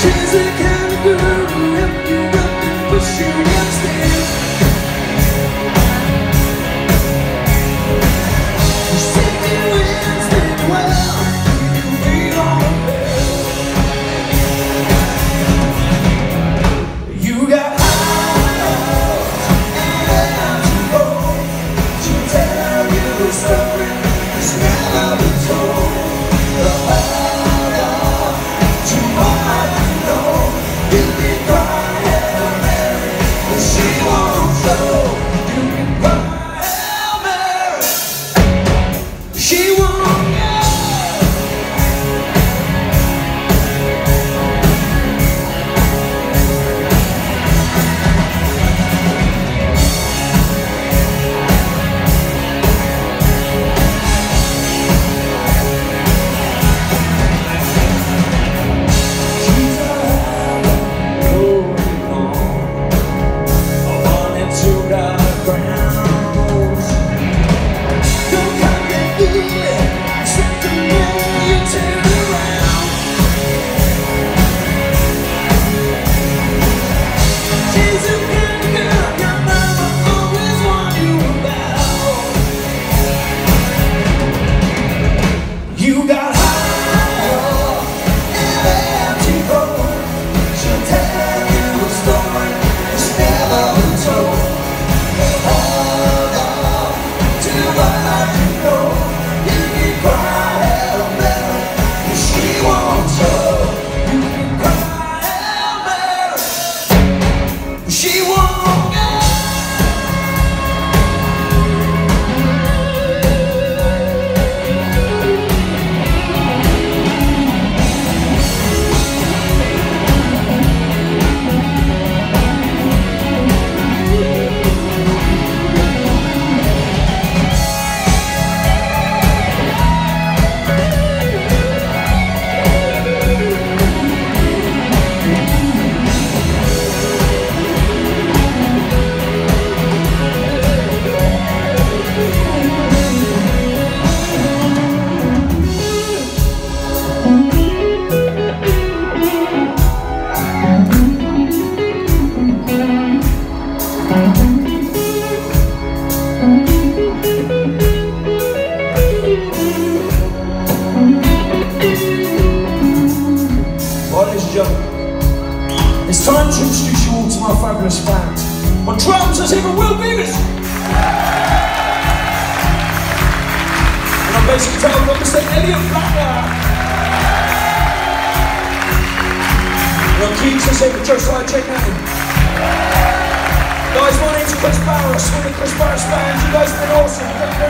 Cheesy She was you. She won't. Let's hear Will Beavers. And on bass guitar, we've got Mr. Elliot Blackwell. And on keys, let's hear Josiah Checkman. Guys, my name's Kris Barras. We're the Kris Barras Band. You guys have been awesome.